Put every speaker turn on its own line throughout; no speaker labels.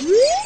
Woo!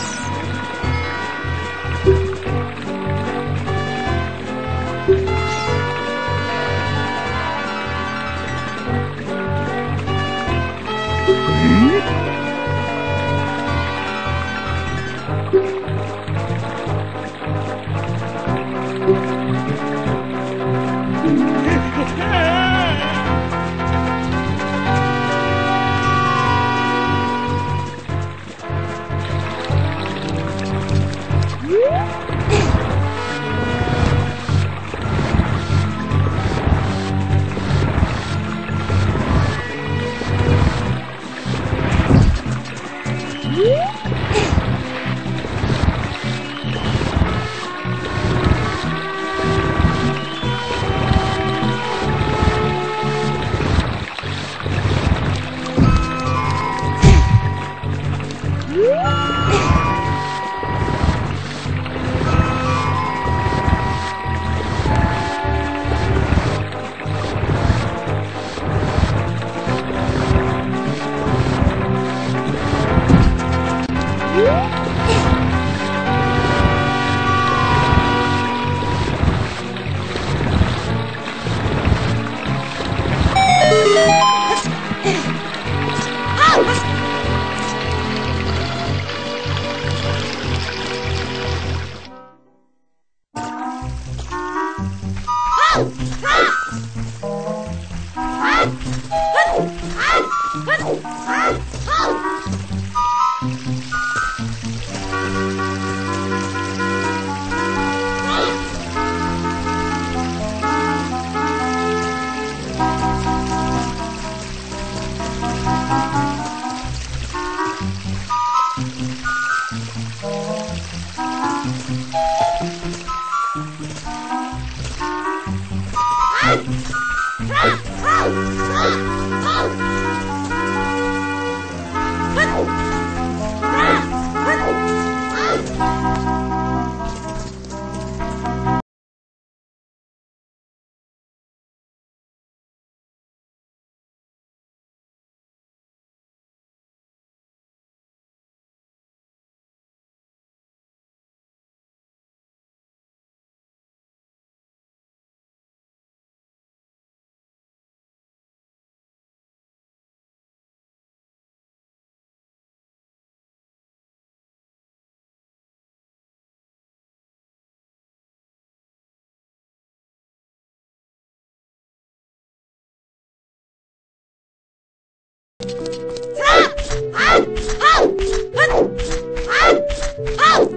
Ah!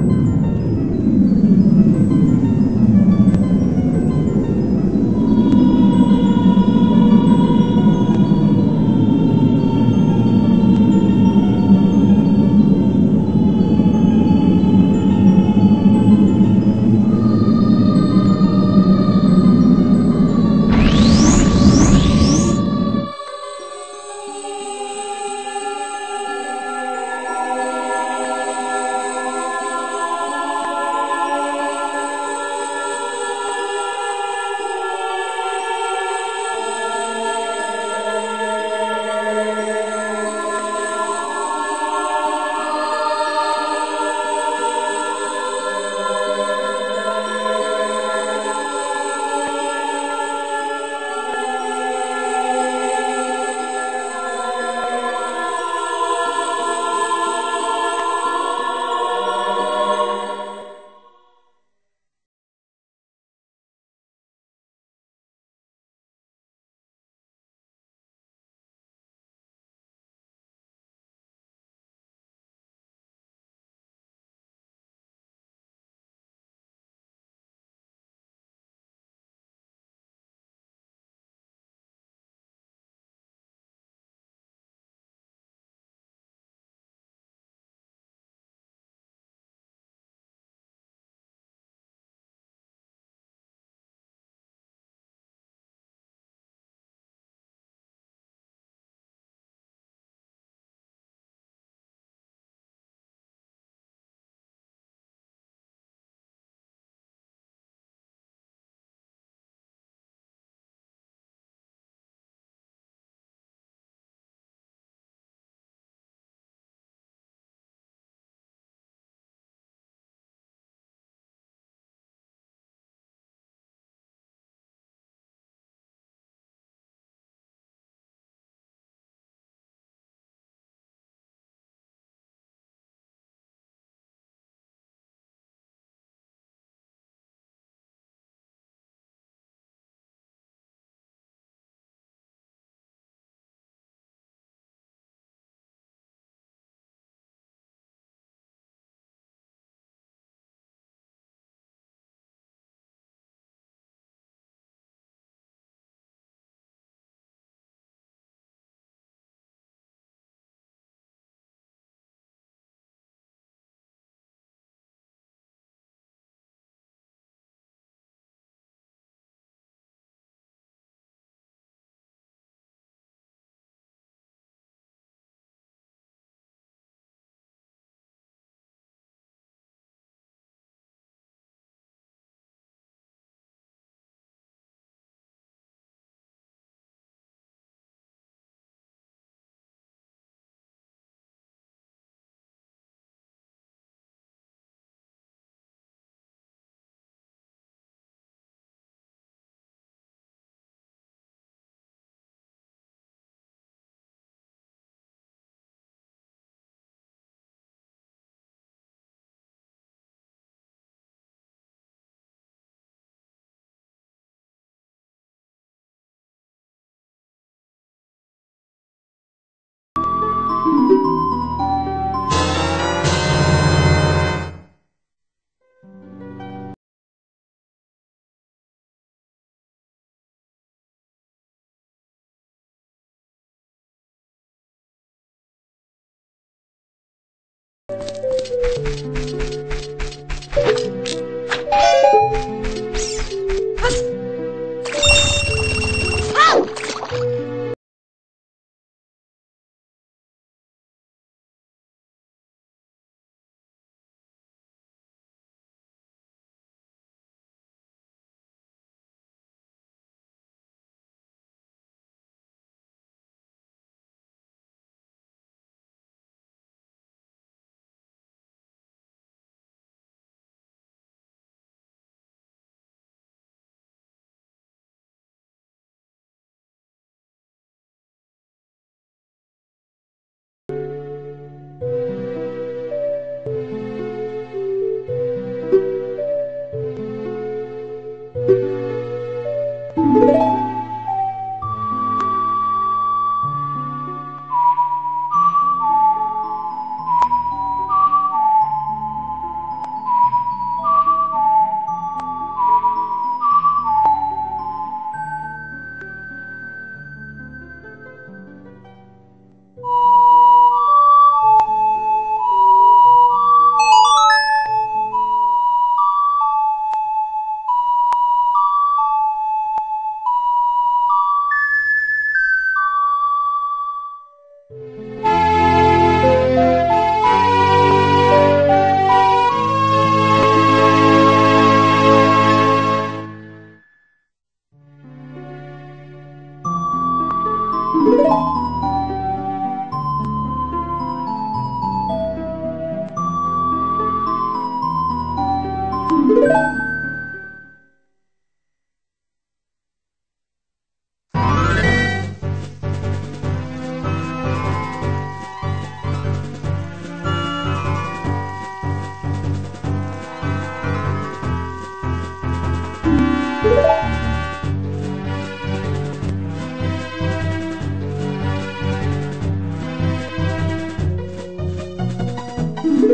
Thank you. you.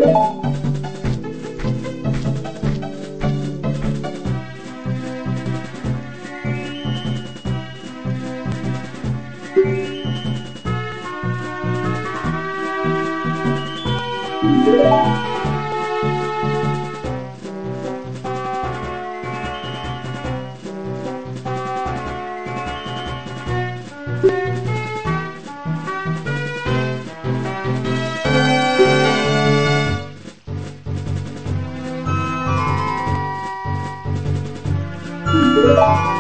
thank you Thank you.